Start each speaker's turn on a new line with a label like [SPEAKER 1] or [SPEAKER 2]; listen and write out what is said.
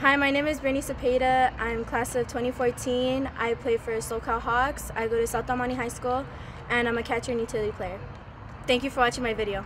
[SPEAKER 1] Hi, my name is Brittny Zepeda. I'm class of 2014. I play for SoCal Hawks. I go to South El Monte High School, and I'm a catcher and utility player. Thank you for watching my video.